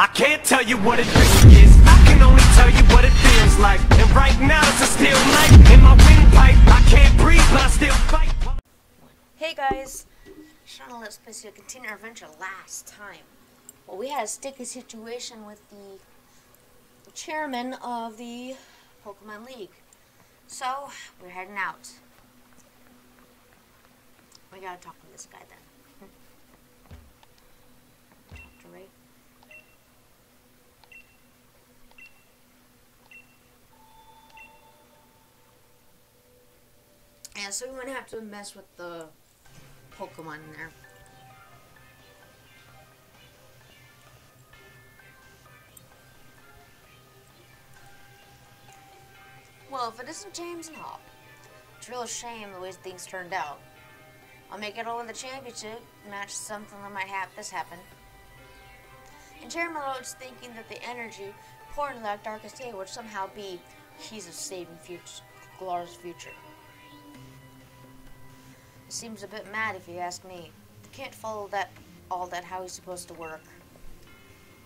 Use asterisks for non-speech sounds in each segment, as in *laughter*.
I can't tell you what a dream is. I can only tell you what it feels like. And right now it's a still night in my windpipe. I can't breathe, but I still fight. Hey guys, Let's Play to continue our adventure last time. Well, we had a sticky situation with the chairman of the Pokemon League. So, we're heading out. We gotta talk to this guy then. talk to Ray. Yeah, so we wouldn't have to mess with the Pokemon there. Well, if it isn't James and Hop, it's a real shame the way things turned out. I'll make it all in the championship match something that might have this happen. And Chairman Rhodes thinking that the energy poured into that darkest day would somehow be keys of saving future, Galar's future. Seems a bit mad if you ask me. Can't follow that all that how he's supposed to work.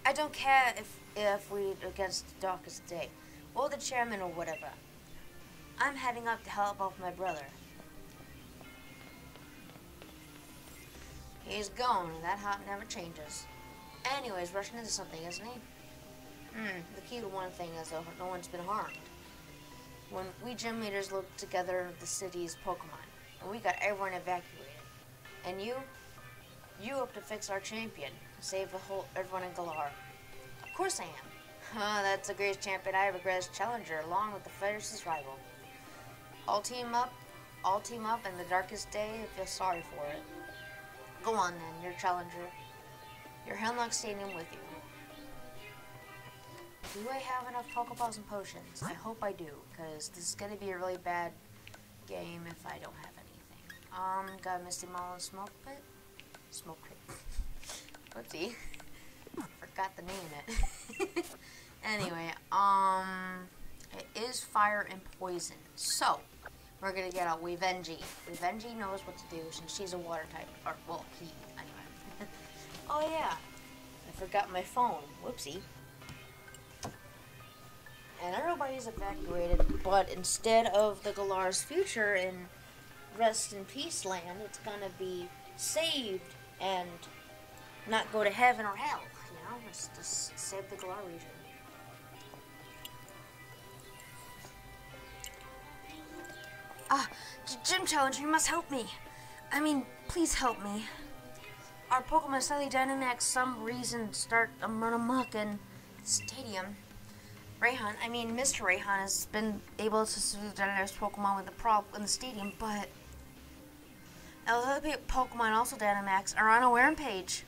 I don't care if if we against the darkest day, or the chairman or whatever. I'm heading up to help out my brother. He's gone, and that hop never changes. Anyways, rushing into something, isn't he? Hmm, the key to one thing is that no one's been harmed. When we gym leaders look together the city's Pokemon, and we got everyone evacuated. And you? You hope to fix our champion, save the whole everyone in Galar. Of course I am. Oh, that's the greatest champion I ever greatest challenger, along with the fiercest rival. All team up, all team up in the darkest day and feel sorry for it. Go on then, your challenger. Your Hammerlocke Stadium with you. Do I have enough Pokeballs and potions? I hope I do, because this is going to be a really bad game if I don't have. Um, got Misty Mall and Smoke Pit? Smoke Pit. Whoopsie. *laughs* Forgot the name of it. *laughs* anyway, um, it is fire and poison. So, we're gonna get out Wevenji. Wevenji knows what to do since she's a water type. Or, well, he, anyway. *laughs* oh yeah, I forgot my phone. Whoopsie. And everybody's evacuated, but instead of the Galar's future in Rest in Peace land, it's gonna be saved and not go to heaven or hell. You know, it's just save the region. Ah, Gym Challenge, you must help me. I mean, please help me. Our Pokemon suddenly Dynamax some reason start a run amok in stadium. Raihan, I mean, Mr. Raihan has been able to soothe Dynamax Pokemon with the prop in the stadium, but other Pokemon also Dynamax are on a rampage.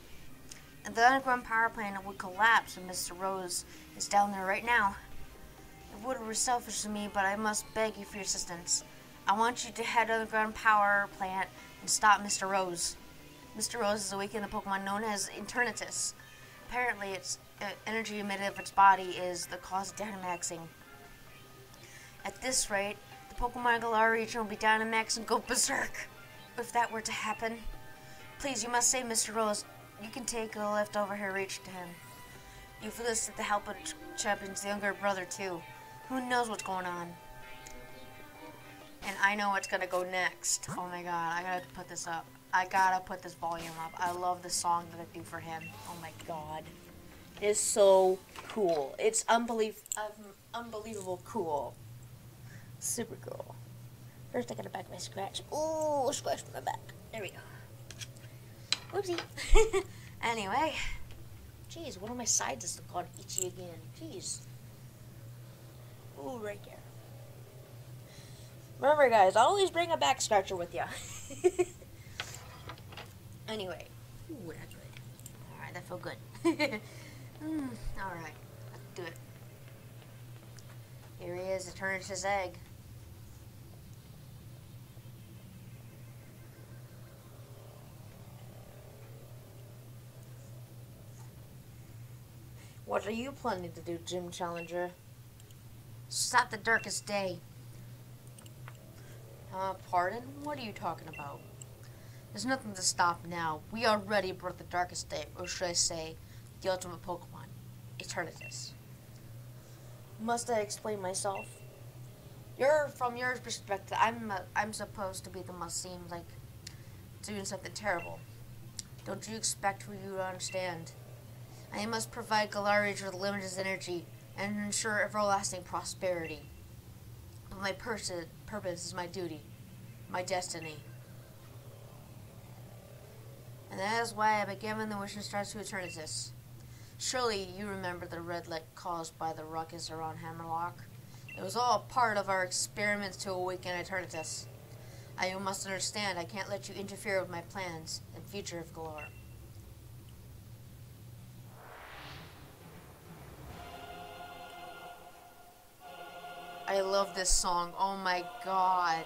And the underground power plant would collapse and Mr. Rose is down there right now. It would be selfish of me, but I must beg you for your assistance. I want you to head underground power plant and stop Mr. Rose. Mr. Rose is awakening the Pokemon known as Eternatus. Apparently, its uh, energy emitted of its body is the cause of Dynamaxing. At this rate, the Pokemon Galar region will be Dynamax and go berserk. If that were to happen, please, you must save Mr. Rose. You can take a lift over here, reach to him. You've listed the help of Champion's younger brother, too. Who knows what's going on? And I know what's gonna go next. Oh my god, I gotta put this up. I gotta put this volume up. I love the song that I do for him. Oh my god. It is so cool. It's unbelie um, unbelievable cool. Super cool. First I gotta back my scratch. Ooh, scratch my back. There we go. Whoopsie. *laughs* anyway. Jeez, one of my sides is called itchy again. Jeez. Ooh, right there. Remember, guys, always bring a back scratcher with you. *laughs* anyway. Ooh, that's good. Alright, that felt good. *laughs* mm, Alright, let's do it. Here he is, Eternatus egg. What are you planning to do, Gym Challenger? Stop the darkest day. Uh, pardon? What are you talking about? There's nothing to stop now. We already brought the darkest day, or should I say, the ultimate Pokemon. Eternatus. Must I explain myself? You're from your perspective. I'm uh, I'm supposed to be the must seem like doing something terrible. Don't you expect for you to understand? I must provide Galarians with limitless energy and ensure everlasting prosperity. My pers- purpose is my duty, my destiny. And that is why I been given the wishing stars to Eternatus. Surely you remember the red light caused by the ruckus around Hammerlocke? It was all part of our experiments to awaken Eternatus. I must understand I can't let you interfere with my plans and future of Galar. I love this song. Oh my god.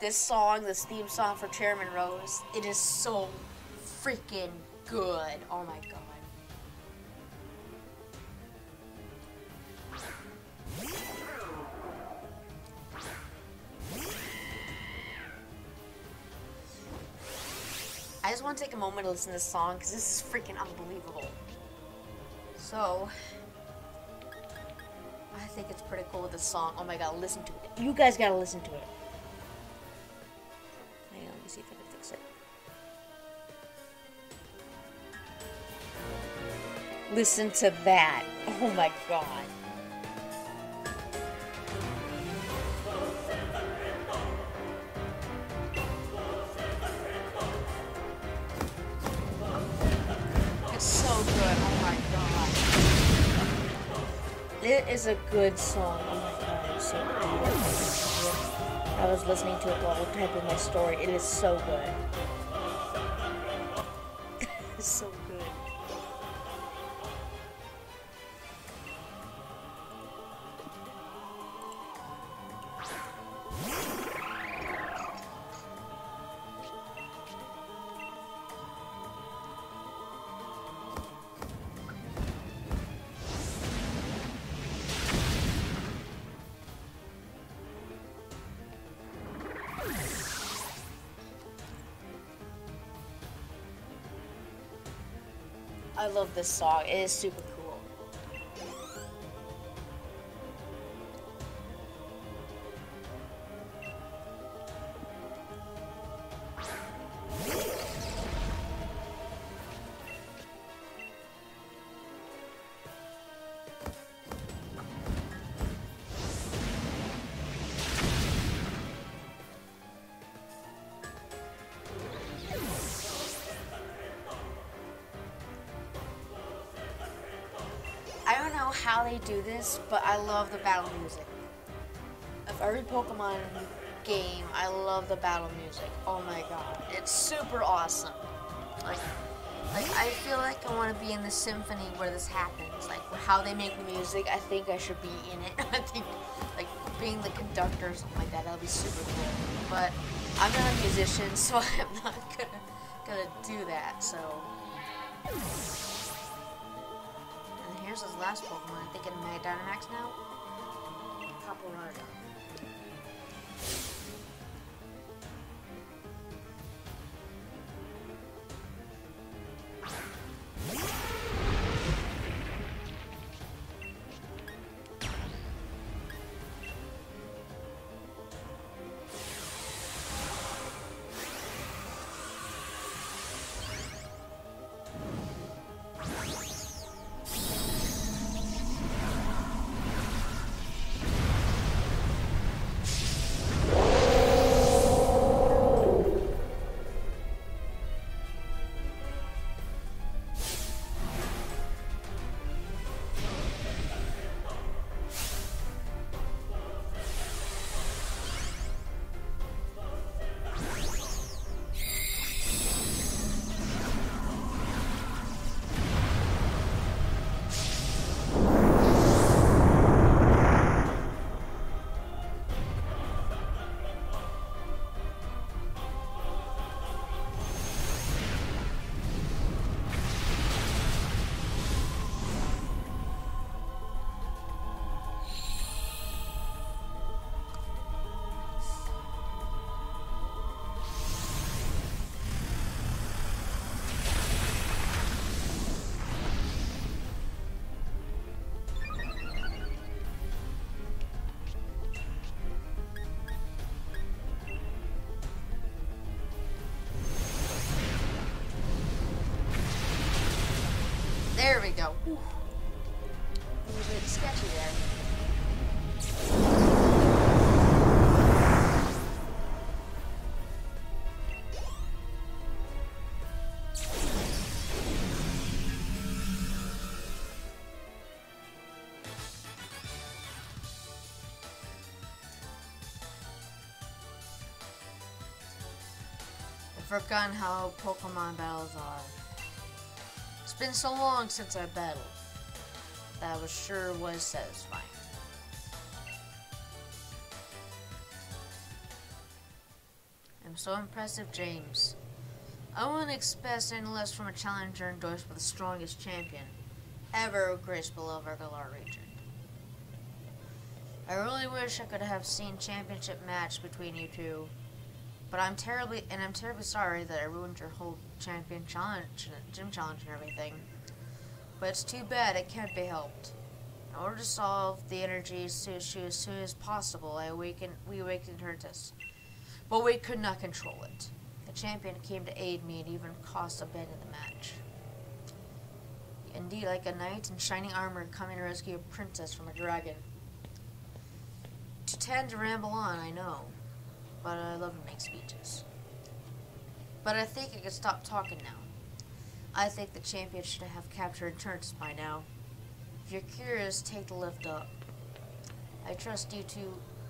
This song, this theme song for Chairman Rose, it is so freaking good. Oh my god. I just want to take a moment to listen to this song because this is freaking unbelievable. So, I think it's pretty cool with this song. Oh my god, listen to it. You guys gotta listen to it. Hang on, let me see if I can fix it. Listen to that. Oh my god. It's so good. Oh It is a good song. Oh my god, it's so. I was listening to it while typing my story. It is so good. Love this song. It is super but I love the battle music. Of every Pokemon game, I love the battle music. Oh my god, it's super awesome. Like, like I feel like I want to be in the symphony where this happens. Like how they make music, I think I should be in it. *laughs* I think like being the conductor or something like that. That'll be super cool. But I'm not a musician, *laughs* so I'm not gonna gonna do that. So. Here's his last Pokemon. I think in Mega Dynamax now. Copperajah. There we go. Ooh. A bit sketchy there. I've forgotten how Pokemon battles are. Been so long since I battled. That was sure was satisfying. I'm so impressive, James. I wouldn't expect any less from a challenger endorsed by the strongest champion ever graced below our Galar region. I really wish I could have seen championship match between you two, but I'm terribly and I'm terribly sorry that I ruined your whole champion challenge, gym challenge, and everything. But it's too bad it can't be helped. In order to solve the energy issue as soon as possible, I awakened, we awakened Hertus, but we could not control it. The champion came to aid me and even cost a bit in the match. Indeed, like a knight in shining armor coming to rescue a princess from a dragon. To tend to ramble on, I know, but I love to make speeches. But I think I can stop talking now. I think the champion should have captured Turns by now. If you're curious, take the lift up. I trust you to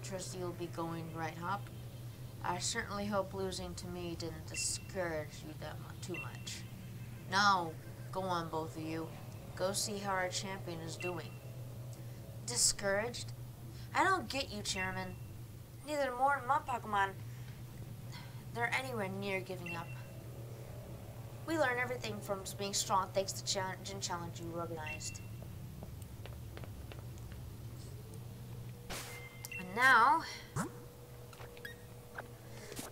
trust you'll be going right, Hop. I certainly hope losing to me didn't discourage you that mu- too much. Now, go on, both of you. Go see how our champion is doing. Discouraged? I don't get you, Chairman. Neither more nor my Pokemon. They're anywhere near giving up. We learn everything from being strong thanks to Chal- Gym Challenge you organized. And now,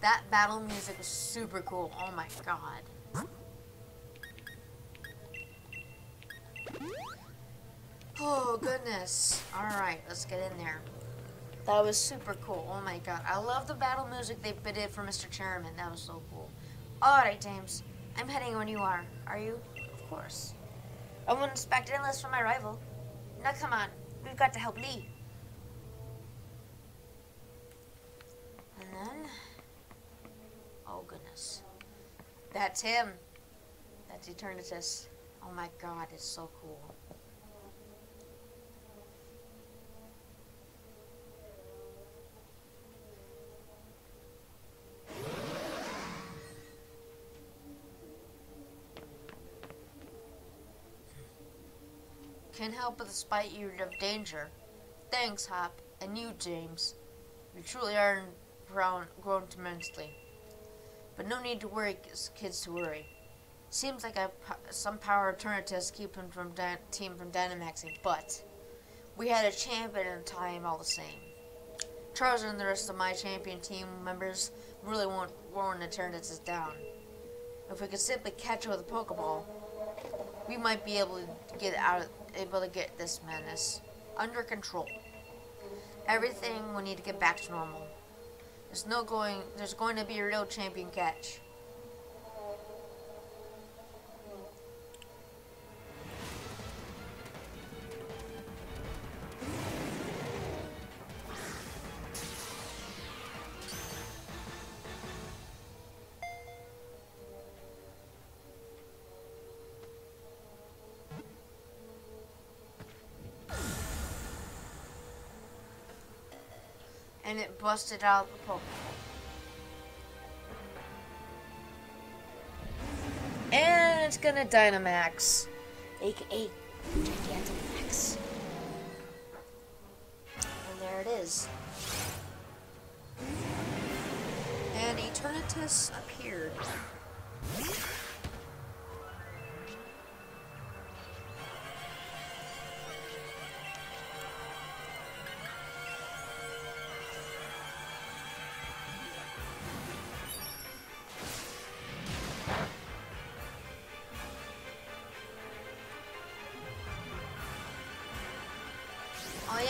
that battle music was super cool. Oh my god. Oh goodness. Alright, let's get in there. That was super cool. Oh my god. I love the battle music they did for Mr. Chairman. That was so cool. Alright, James. I'm heading when you are. Are you? Of course. I wouldn't expect any less from my rival. Now come on. We've got to help Lee. And then. Oh goodness. That's him. That's Eternatus. Oh my god, it's so cool. Can't help but despite you of danger. Thanks, Hop, and you, James. You truly are grown, grown tremendously. But no need to worry, kids- to worry. Seems like po- some power alternatives keep him from team from Dynamaxing, but we had a champion in time all the same. Charles and the rest of my champion team members really won't to turn this down. If we could simply catch it with a Pokeball, we might be able to get out of, able to get this madness under control. Everything will need to get back to normal. There's no going there's going to be a real champion catch. And it busted out the Pokeball. And it's gonna Dynamax. AKA Gigantamax. And there it is. And Eternatus appeared.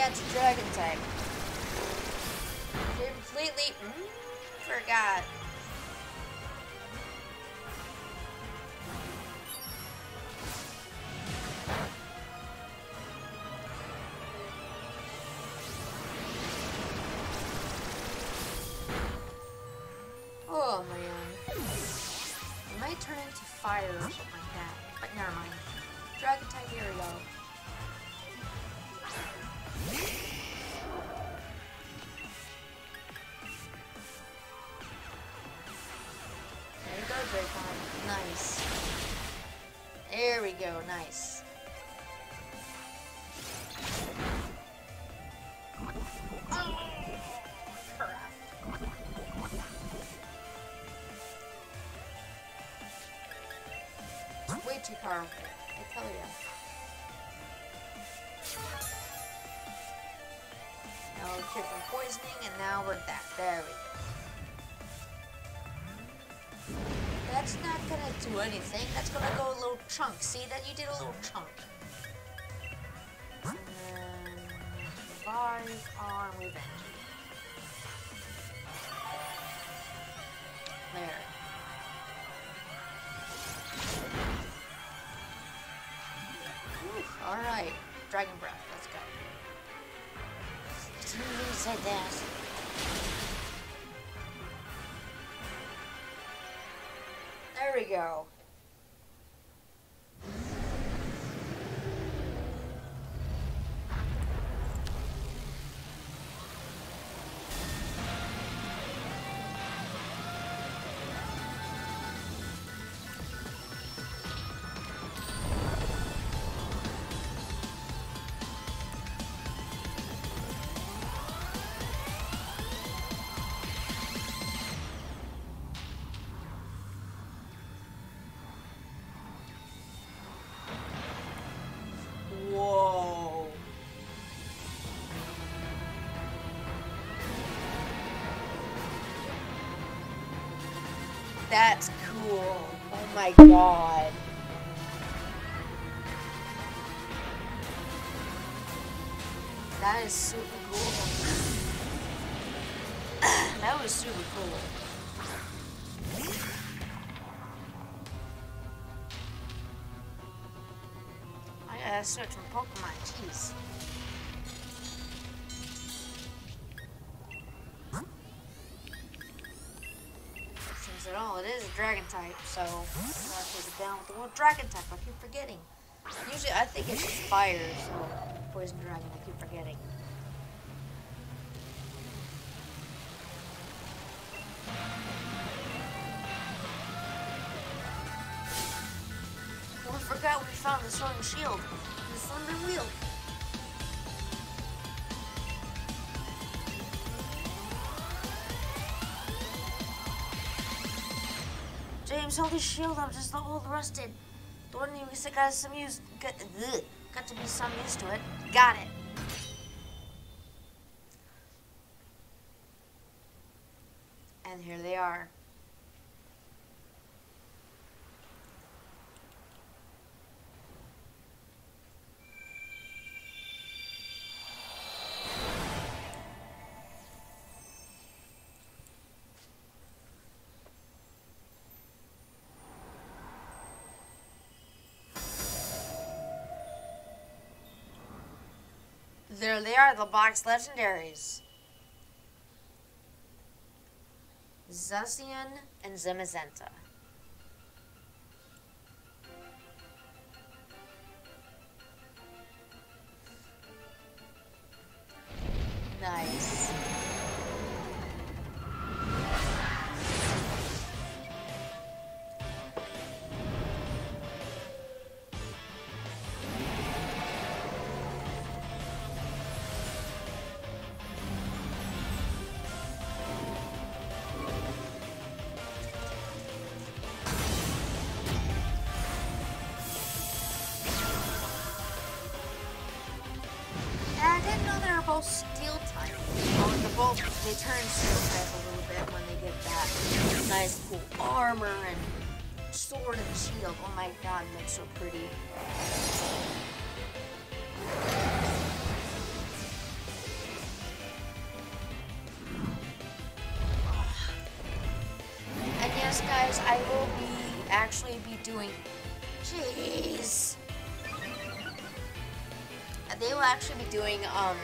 A dragon type. Completely mm, forgot. Way too powerful, I tell ya. Now we're cured from poisoning, and now we're that. There we go. That's not gonna do anything. That's gonna go a little chunk. See that you did a little chunk. And then revive on revenge. That. There we go. My god. That is super cool. *coughs* that was super cool. I gotta search for Pokemon, jeez. Dragon type, so I take it down with the dragon type. I keep forgetting. Usually I think it's just fire, so poison dragon, I keep forgetting. Oh, I forgot we found the and shield. The thunder wheel. James, hold his shield up just the old rusted. The one you got some use got, ugh, got to be some use to it. Got it. And here they are. There they are, the box legendaries. Zacian and Zamazenta. Nice. Cool armor and sword and shield. Oh my god, that's so pretty. *sighs* And yes, guys, I will be actually be doing. Jeez they will actually be doing um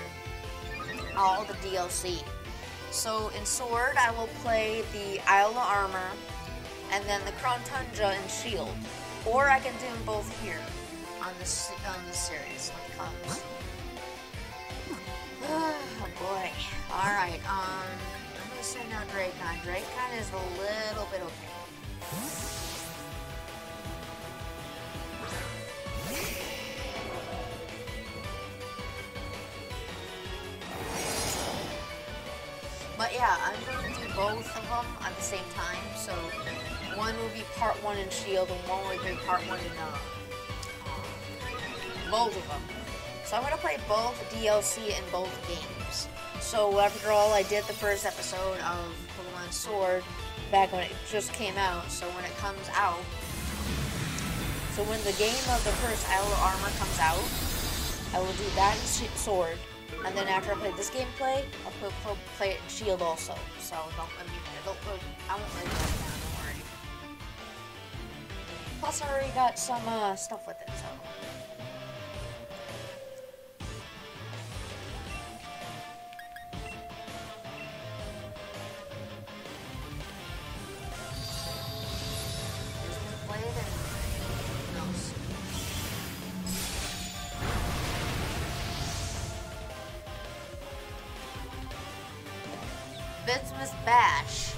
all the DLC. So in Sword, I will play the Isle of Armor, and then the Crown Tundra and Shield. Or I can do them both here on this on this series when it comes. *sighs* Oh boy. Alright, um I'm gonna send out Dracon. Dracon is a little bit okay. But yeah, I'm going to do both of them at the same time. So one will be part one in Shield, and one will be part one in uh, both of them. So I'm gonna play both DLC in both games. So after all, I did the first episode of Pokemon Sword back when it just came out. So when it comes out, so when the game of the first Isle of Armor comes out, I will do that in Sword, and then after I play this gameplay, I'll play, play, it in Shield also. So don't let me, don't, I won't let you down. Don't worry. Plus, I already got some uh, stuff with it, so. Bash.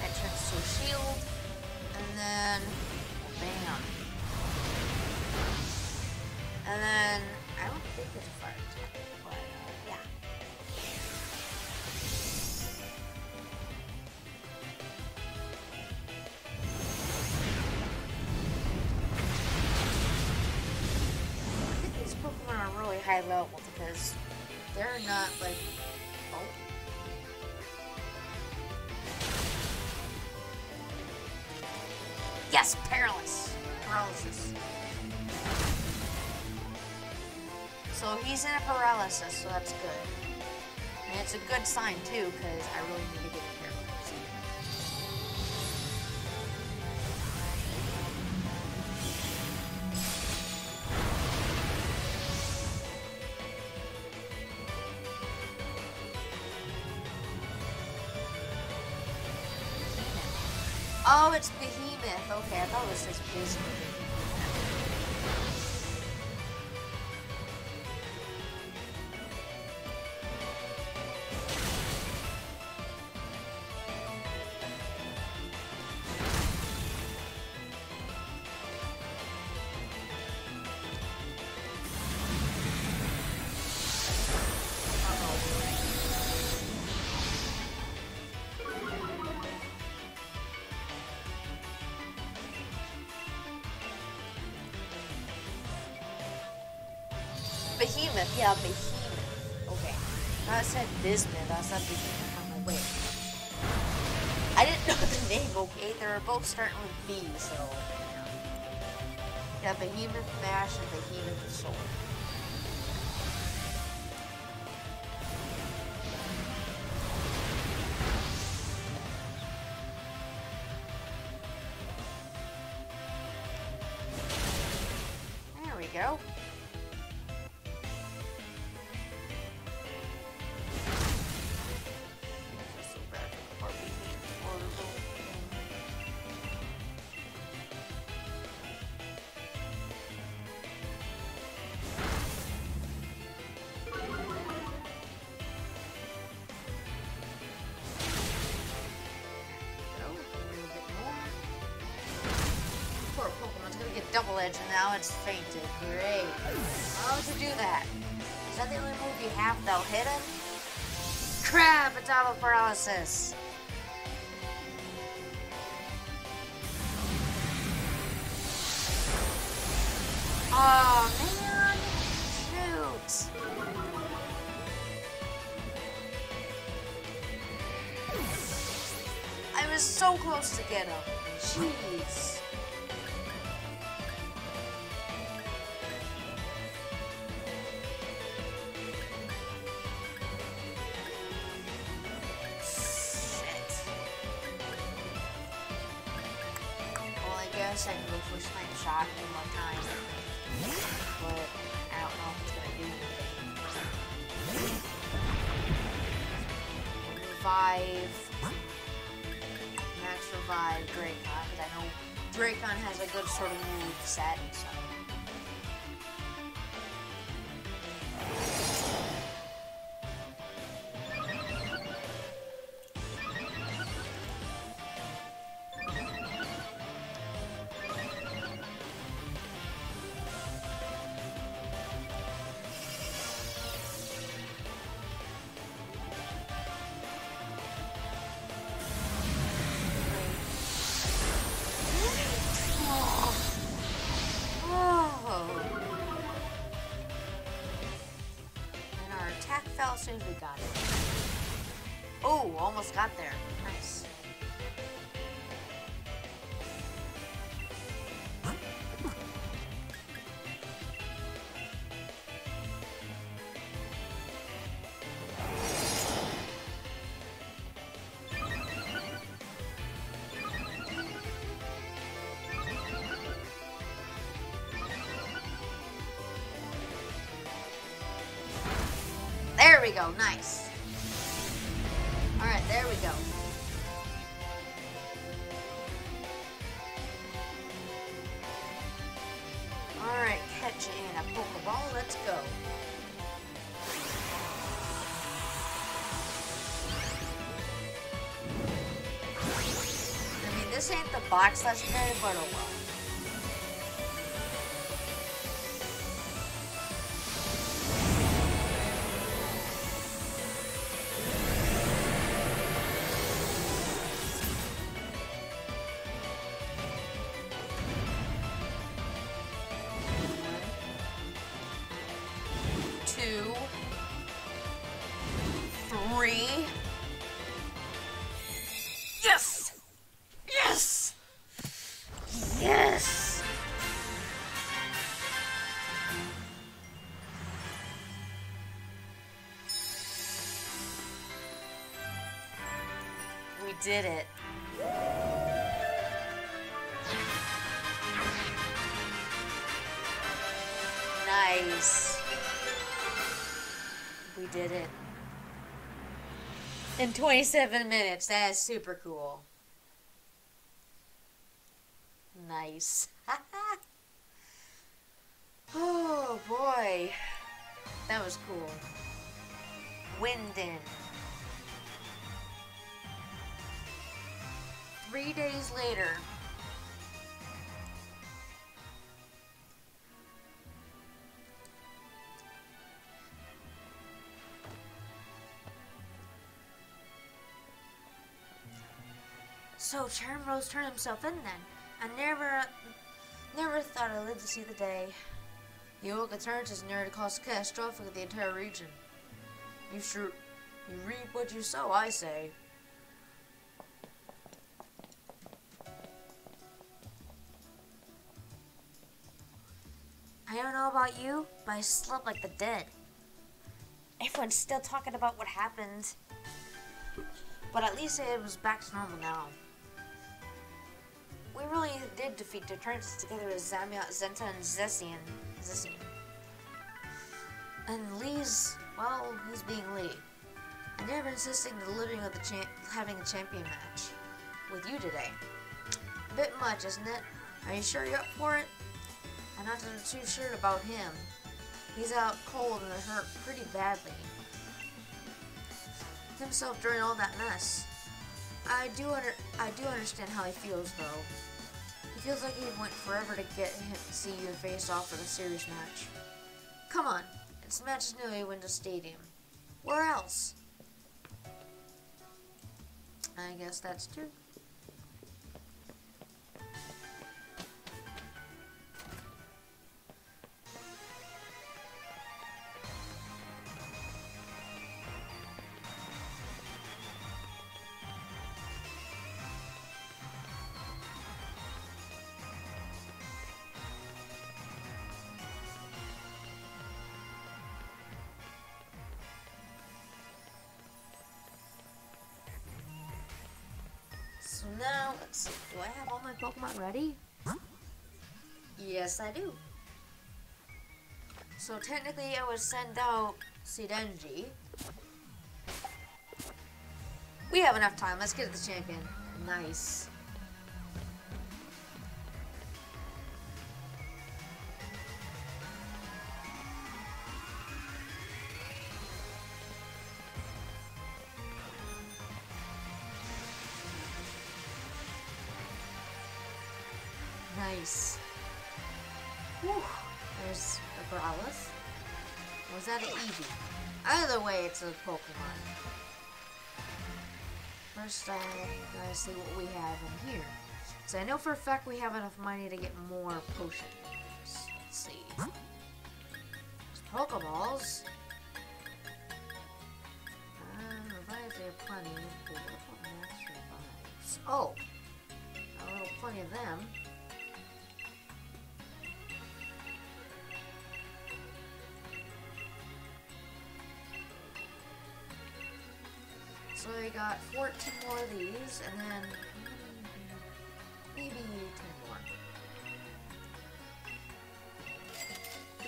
That turns to a shield. And then, bam. And then, I don't think it's a fire attack, but uh, yeah. I think these Pokemon are really high level because they're not like. A good sign too, because I really need to get paralyzed. Oh, it's Behemoth. Okay, I thought it was just. Behemoth, yeah, Behemoth. Okay. I said Bismuth, I said Behemoth my way. I didn't know *laughs* the name, okay? They were both starting with B, so. Yeah, Behemoth mash and Behemoth Sword. Fainted. Great. How you do that? Is that the only move you have without hitting? Crap, it's out of paralysis. Oh man, shoot. I was so close to get him. Jeez. Oh, almost got there. We go. Nice. All right, there we go. All right, catch in a Pokeball. Let's go. I mean, this ain't the box legendary, but oh well. Did it. Nice. We did it. In 27 minutes. That is super cool. Nice. So Charon Rose turned himself in then. I never, never thought I'd live to see the day. Near to cause catastrophe of the entire region. You sure, you reap what you sow, I say. I don't know about you, but I slept like the dead. Everyone's still talking about what happened. But at least it was back to normal now. We really did defeat Turtles together with Zamiot, Zenta, and Zessian. Zessian. And Lee's, well, he's being Lee. I never insisting the living of the having a champion match with you today. A bit much, isn't it? Are you sure you're up for it? I'm not too sure about him. He's out cold and hurt pretty badly. Himself during all that mess. I do under I do understand how he feels though. He feels like it went forever to get him to see you face off in a serious match. Come on, it's match nearly Wyndon Stadium. Where else? I guess that's true. Now, let's see. Do I have all my Pokemon ready? Yes, I do. So technically, I would send out Sidenji. We have enough time. Let's get the champion. Nice. Way, it's a Pokemon. First, I gotta see what we have in here. So I know for a fact we have enough money to get more potions. Let's see. There's Pokeballs. So got 14 more of these, and then maybe 10 more.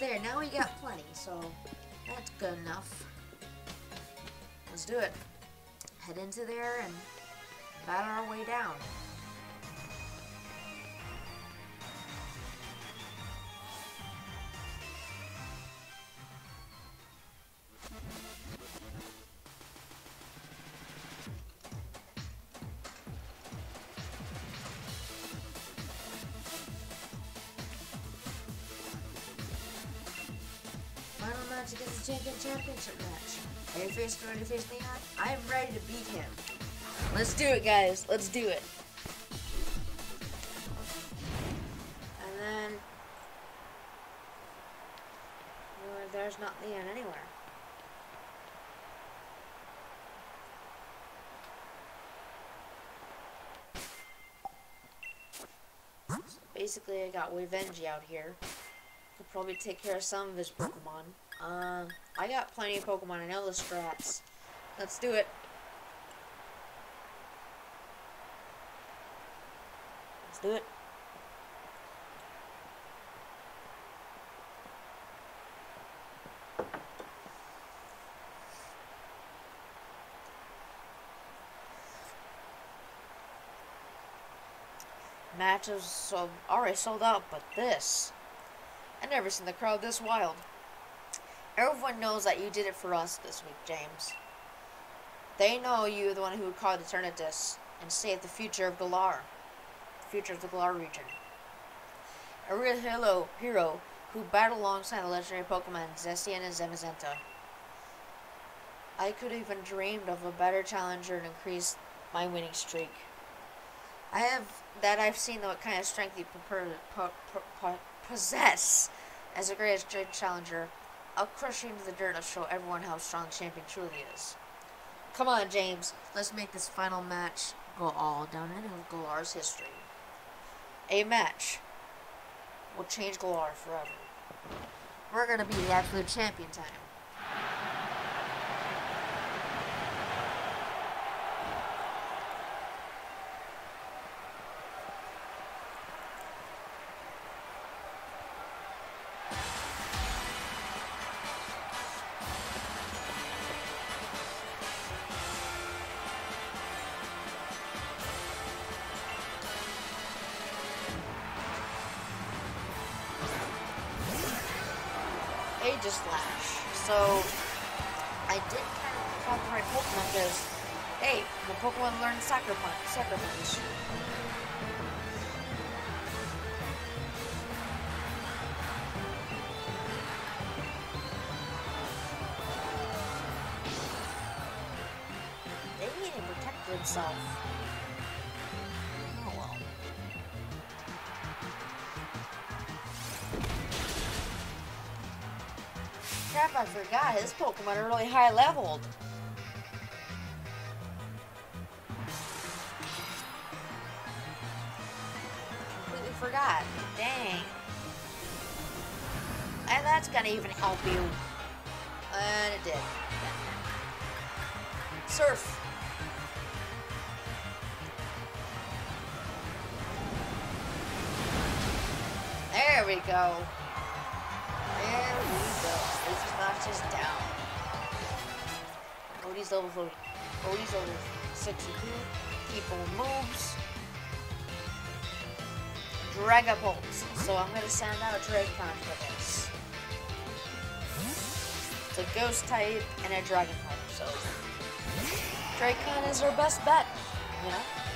There, now we got plenty, so that's good enough. Let's do it. Head into there and battle our way down. Ready to face Leon? I am ready to beat him. Let's do it, guys. Let's do it. And then there's not Leon anywhere. Basically, I got Wavenji out here. Could probably take care of some of his Pokemon. Uh, I got plenty of Pokemon. I know the strats. Let's do it. Let's do it. Matches so already sold out, but this. I never seen the crowd this wild. Everyone knows that you did it for us this week, James. They know you are the one who called Eternatus and saved the future of Galar. The future of the Galar region. A real hero, hero who battled alongside the legendary Pokemon Zacian and Zamazenta. I could have even dreamed of a better challenger and increase my winning streak. I have that I've seen what kind of strength you possess as a great challenger. I'll crush you into the dirt I'll show everyone how strong champion truly is. Come on, James. Let's make this final match go all down into Galar's history. A match will change Galar forever. We're gonna be the absolute champion time. Forgot. His Pokemon are really high leveled. Completely forgot. Dang. And that's gonna even help you. And it did. Surf. There we go. Go. This is down. Cody's level 40. Cody's level 62. People moves. Dragapult. So I'm gonna send out a Dragapult for this. It's a ghost type and a dragon type, so Dracon is our best bet, you know?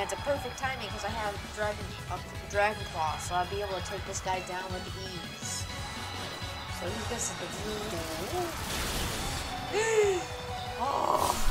And it's a perfect timing because I have Dragon uh, Dragon Claw, so I'll be able to take this guy down with ease. So the *gasps* oh.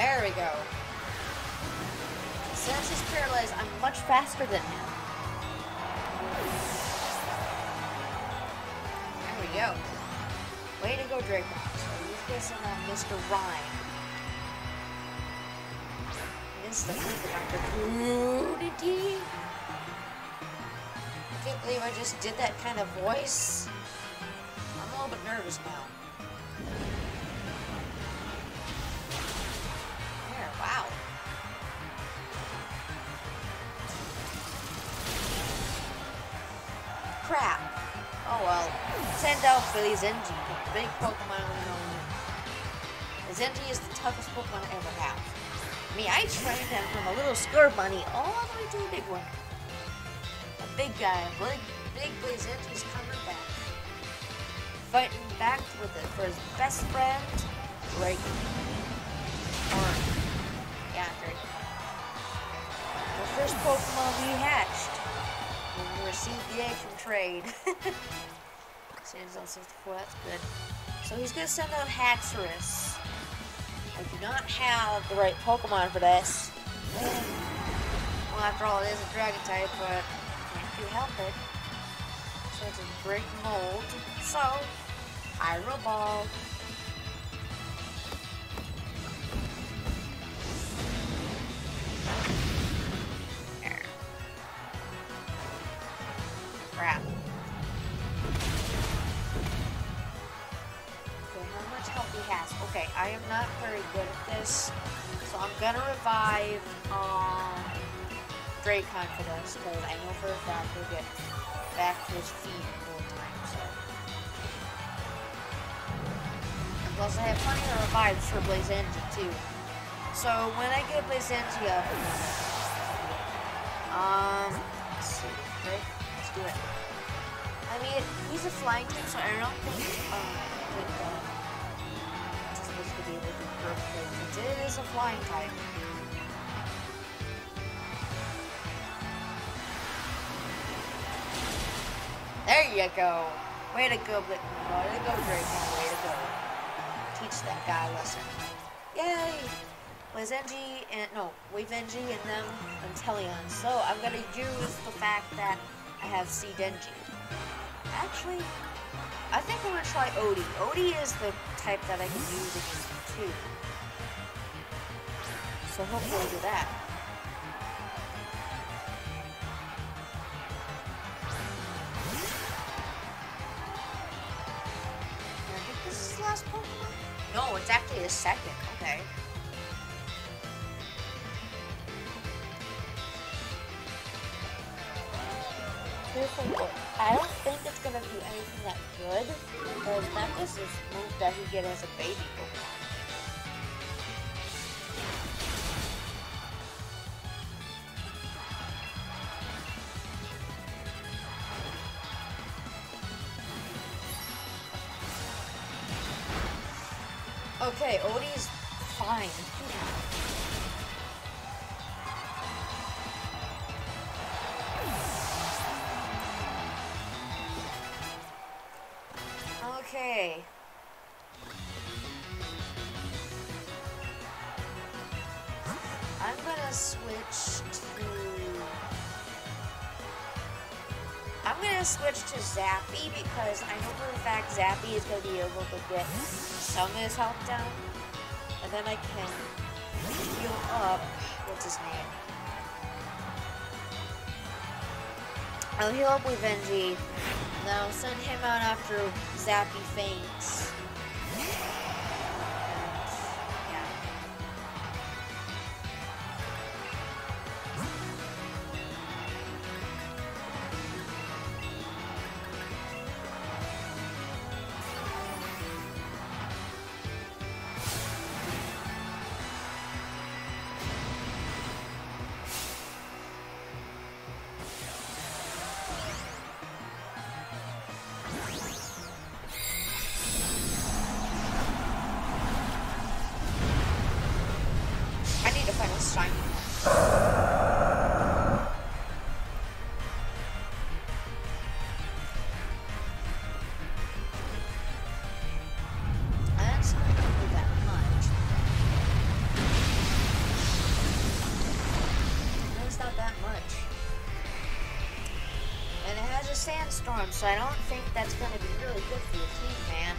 There we go. Since he's paralyzed, I'm much faster than him. There we go. Way to go, Draco. So he's guessing on Mr. Rime. Mr. Opportunity. I can't believe I just did that kind of voice. I'm a little bit nervous now. Send Zenji, the big Pokemon we know. Zenji is the toughest Pokemon I ever have. Me, I trained him from a little Scorbunny all the way to a big one. A big guy, a big, big Billy Zenji's coming back. Fighting back with it for his best friend, Drake. Or, yeah, Drake. The first Pokemon we hatched when we received the egg from trade. *laughs* On 64, that's good. So he's gonna send out Haxorus. I do not have the right Pokemon for this. Well, after all, it is a Dragon type, but can't you help it. So it's a Great Mold. So, Pyro Ball. I am not very good at this, so I'm gonna revive um, for this, because I know for a fact he'll get back to his feet no time, so. And plus I have plenty of revives for Blazenji too. So when I get Blazenji up, um, let's see? Let's do it. I mean, he's a flying type, so I don't think um, It is a flying type. There you go. Way to go, Blit. Way to go, Draco. Way to go. Teach that guy a lesson. Yay! Wizenji and no, Wavenji and them and Teleon. So I'm gonna use the fact that I have C Denji. Actually, I think I'm gonna try Odie. Odie is the type that I can use against too. So hopefully do that. I think this is his last Pokemon? No, it's actually his second. Okay. The. I don't think it's gonna be anything that good because Memphis is move that he get as a baby Pokemon. Switch to Zappy because I know for a fact Zappy is gonna be able to get some of his health down, and then I can heal up. What's his name? I'll heal up with Benji. Then I'll send him out after Zappy faints. A so I don't think that's going to be really good for your team, man.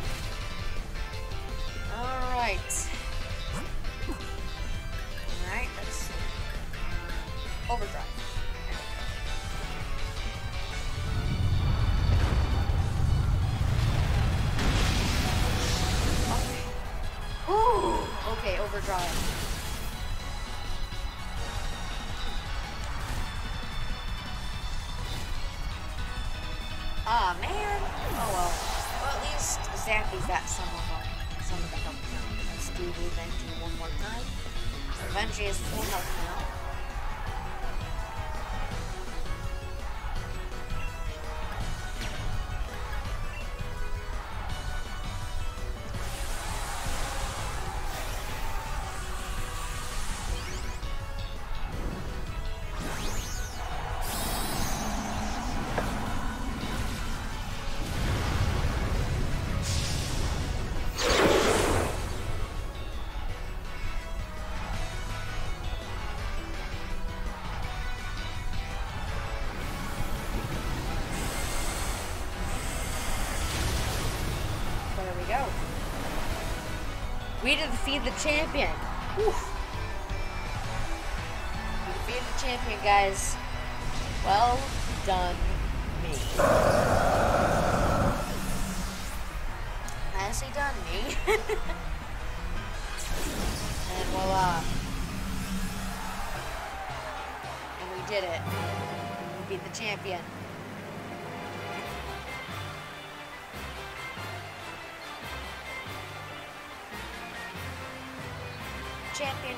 We defeated the champion. Whew. We defeated the champion, guys. Well done, me. Nicely done, me. *laughs* and voila. And we did it. We beat the champion.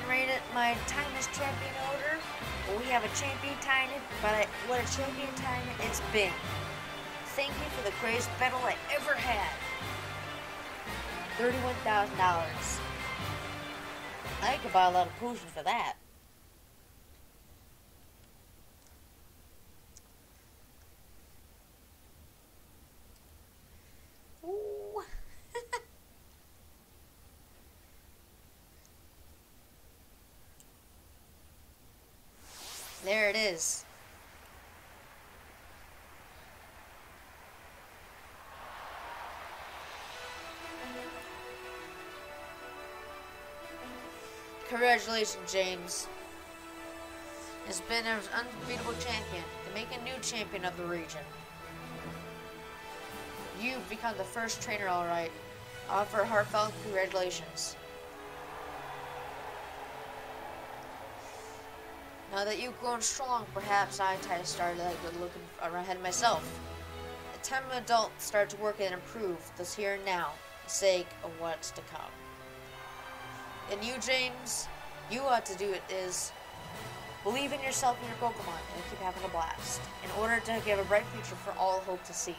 Rated my time as champion order. We have a champion time, but what a champion time it's been. Thank you for the greatest battle I ever had. Thirty-one thousand dollars. I could buy a lot of potions for that. Ooh. There it is. Congratulations, James. Has been an unbeatable champion to make a new champion of the region. You've become the first trainer, alright. Offer heartfelt congratulations. Now that you've grown strong, perhaps I started looking ahead myself. The time an adult start to work and improve this here and now, the sake of what's to come. And you, James, you ought to do it is believe in yourself and your Pokemon and keep having a blast, in order to give a bright future for all hope to see.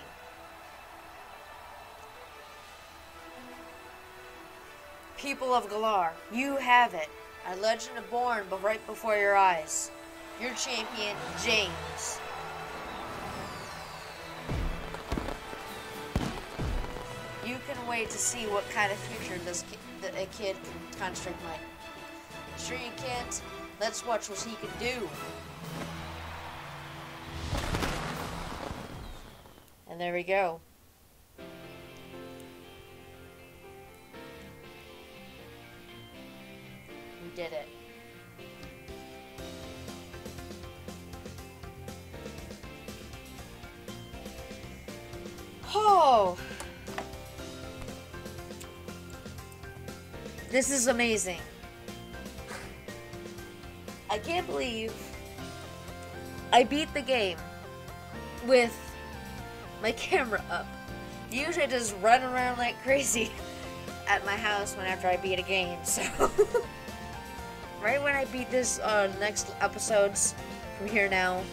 People of Galar, you have it. Our legend is born but right before your eyes. Your champion, James. You can wait to see what kind of future this ki- a kid can construct might. Sure you can't? Let's watch what he can do. And there we go. Did it. Oh. This is amazing. I can't believe I beat the game with my *laughs* camera up. Usually I just run around like crazy *laughs* at my house whenever I beat a game, so *laughs* right when I beat this uh, next episodes from here now,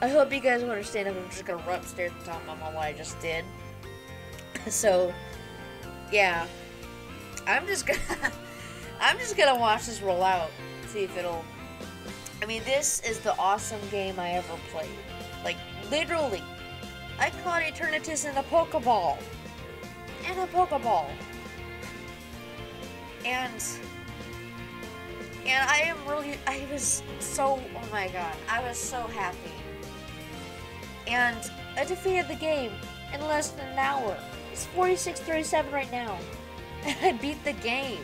I hope you guys will understand if I'm just gonna run upstairs and tell Mama what I just did. *laughs* so, yeah, I'm just gonna *laughs* I'm just gonna watch this roll out, see if it'll. I mean, this is the awesome game I ever played. Like literally, I caught Eternatus in a Pokeball. In a Pokeball. And and I am really I was so oh my god, I was so happy. And I defeated the game in less than an hour. It's 46-37 right now. *laughs* And I beat the game.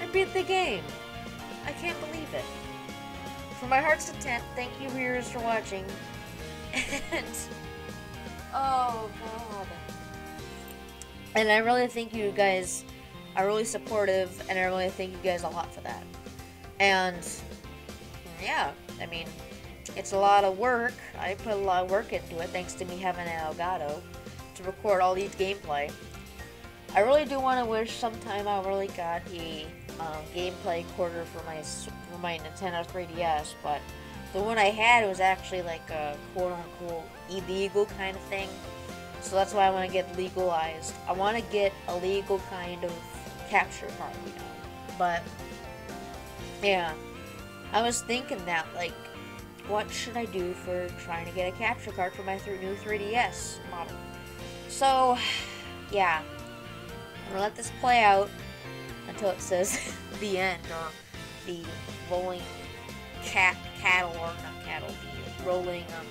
I beat the game. I can't believe it. For my heart's content, thank you viewers for watching. *laughs* And oh god. And I really thank you guys are really supportive and I really thank you guys a lot for that. And yeah, I mean it's a lot of work. I put a lot of work into it thanks to me having an Elgato to record all these gameplay. I really do want to wish sometime I really got a um, gameplay quarter for my for my Nintendo 3DS, but the one I had was actually like a quote unquote illegal kind of thing. So that's why I want to get legalized. I want to get a legal kind of capture know. But yeah, I was thinking that like, what should I do for trying to get a capture card for my new 3DS model? So *sighs* yeah, I'm gonna let this play out until it says *laughs* the end or the rolling cat cattle or not cattle, the rolling um,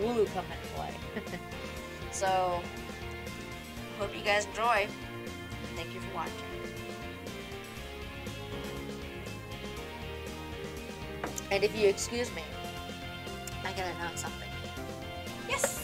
Wooloo come into play. *laughs* so hope you guys enjoy. Thank you for watching. And if you excuse me, I gotta announce something. Yes!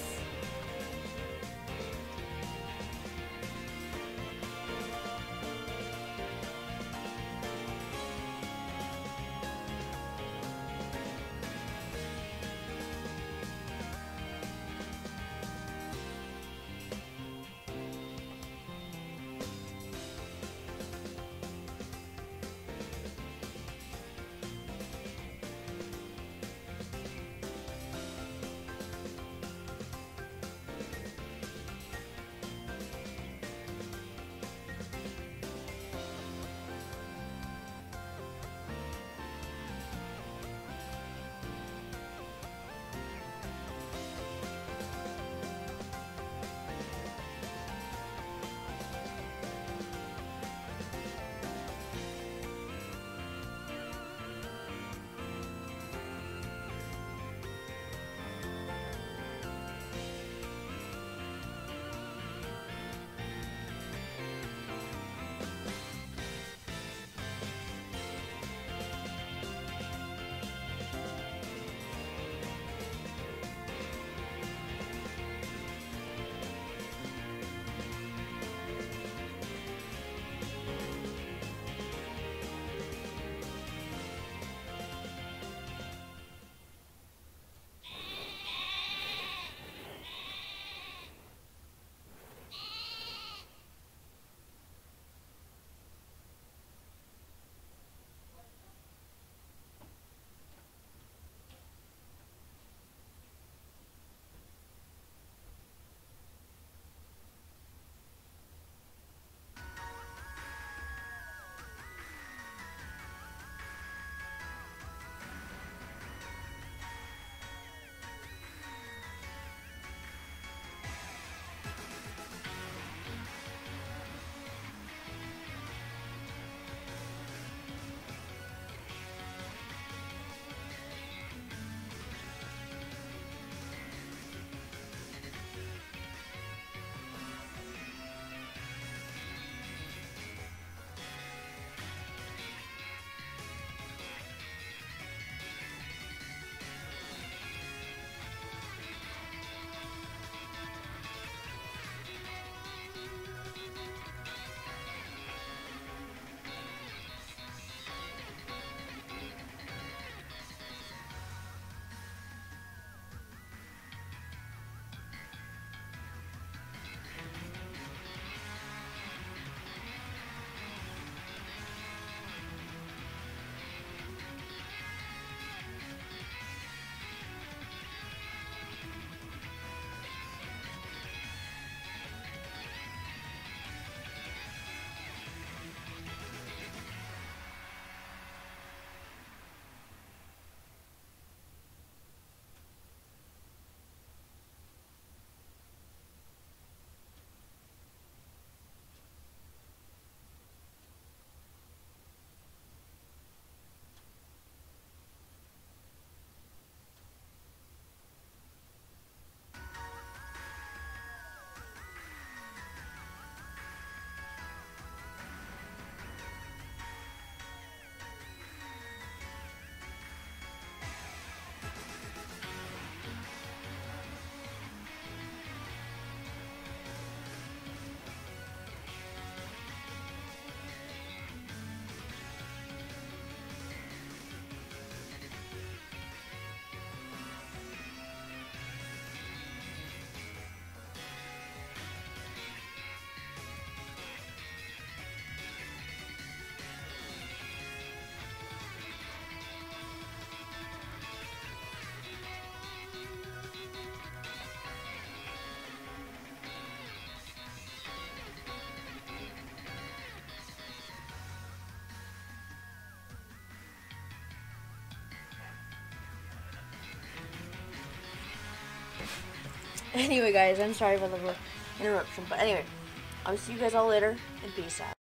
*laughs* Anyway, guys, I'm sorry for the interruption, but anyway, I'll see you guys all later, and peace out.